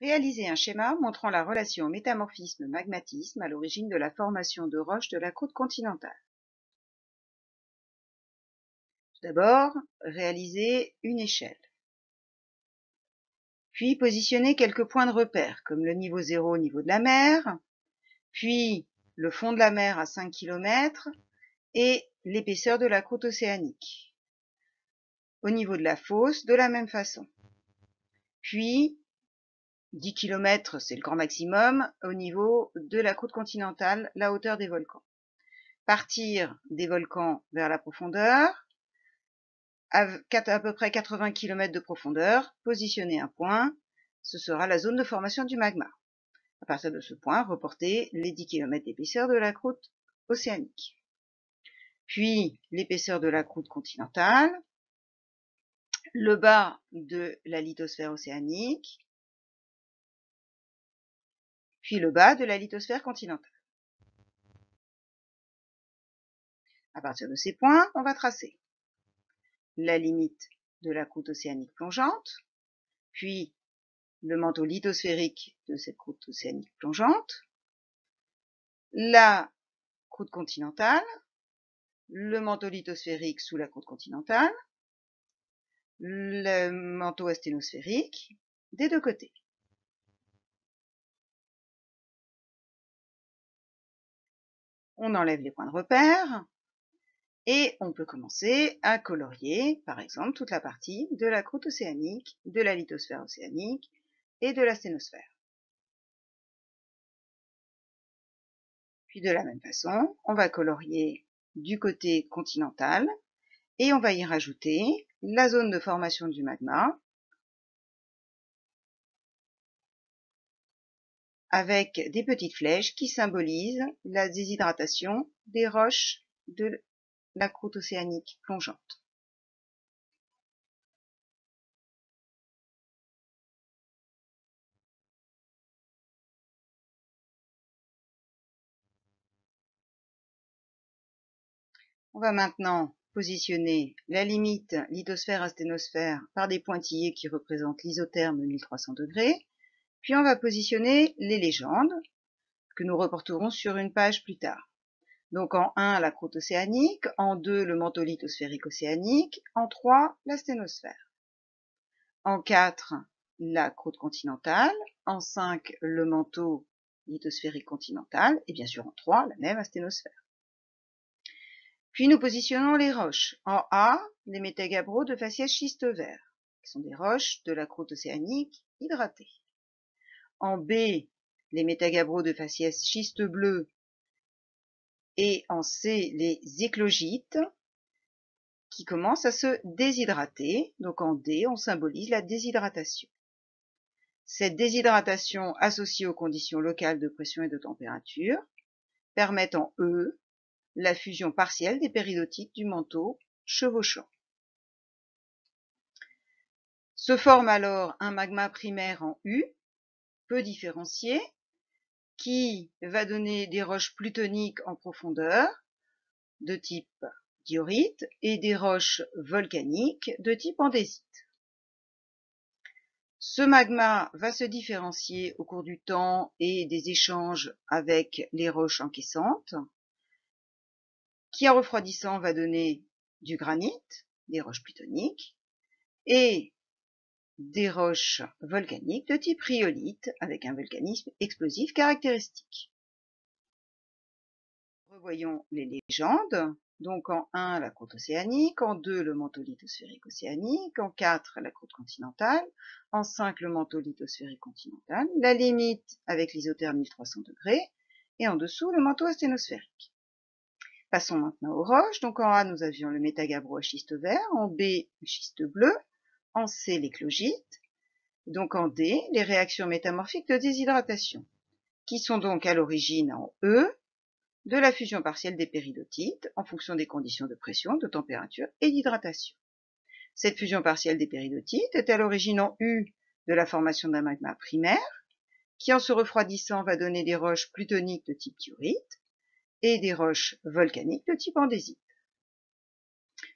Réaliser un schéma montrant la relation métamorphisme-magmatisme à l'origine de la formation de roches de la croûte continentale. Tout d'abord, réaliser une échelle. Puis positionner quelques points de repère, comme le niveau zéro au niveau de la mer, puis le fond de la mer à 5 km et l'épaisseur de la croûte océanique. Au niveau de la fosse, de la même façon. Puis 10 km, c'est le grand maximum, au niveau de la croûte continentale, la hauteur des volcans. Partir des volcans vers la profondeur, à, peu près 80 km de profondeur, positionner un point, ce sera la zone de formation du magma. À partir de ce point, reporter les 10 km d'épaisseur de la croûte océanique. Puis l'épaisseur de la croûte continentale, le bas de la lithosphère océanique, puis le bas de la lithosphère continentale. À partir de ces points, on va tracer la limite de la croûte océanique plongeante, puis le manteau lithosphérique de cette croûte océanique plongeante, la croûte continentale, le manteau lithosphérique sous la croûte continentale, le manteau asténosphérique des deux côtés. On enlève les points de repère et on peut commencer à colorier, par exemple, toute la partie de la croûte océanique, de la lithosphère océanique et de la sténosphère. Puis de la même façon, on va colorier du côté continental et on va y rajouter la zone de formation du magma avec des petites flèches qui symbolisent la déshydratation des roches de la croûte océanique plongeante. On va maintenant positionner la limite lithosphère-asténosphère par des pointillés qui représentent l'isotherme 1300 degrés puis on va positionner les légendes que nous reporterons sur une page plus tard. Donc en 1, la croûte océanique, en 2, le manteau lithosphérique océanique, en 3, la sténosphère. En 4, la croûte continentale, en 5, le manteau lithosphérique continental, et bien sûr en 3, la même asténosphère. Puis nous positionnons les roches. En A, les métagabros de faciès schiste vert, qui sont des roches de la croûte océanique hydratée. En B, les métagabros de faciès schiste bleu. Et en C, les éclogites qui commencent à se déshydrater. Donc en D, on symbolise la déshydratation. Cette déshydratation associée aux conditions locales de pression et de température permet en E la fusion partielle des péridotites du manteau chevauchant. Se forme alors un magma primaire en U peu différencié, qui va donner des roches plutoniques en profondeur de type diorite et des roches volcaniques de type andésite. Ce magma va se différencier au cours du temps et des échanges avec les roches encaissantes, qui en refroidissant va donner du granit, des roches plutoniques, et des roches volcaniques de type rhyolite avec un volcanisme explosif caractéristique. Revoyons les légendes. Donc en 1, la croûte océanique, en 2, le manteau lithosphérique océanique, en 4, la croûte continentale, en 5, le manteau lithosphérique continental, la limite avec l'isotherme 1300 degrés, et en dessous, le manteau asténosphérique. Passons maintenant aux roches. Donc en A, nous avions le métagabro à schiste vert, en B, le schiste bleu, en C l'éclogite, donc en D les réactions métamorphiques de déshydratation, qui sont donc à l'origine en E de la fusion partielle des péridotites en fonction des conditions de pression, de température et d'hydratation. Cette fusion partielle des péridotites est à l'origine en U de la formation d'un magma primaire, qui en se refroidissant va donner des roches plutoniques de type diorite et des roches volcaniques de type andésite.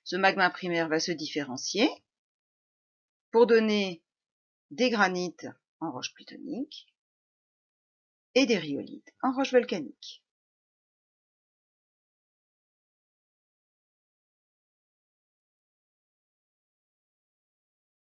Ce magma primaire va se différencier pour donner des granites en roche plutonique et des rhyolites en roche volcanique.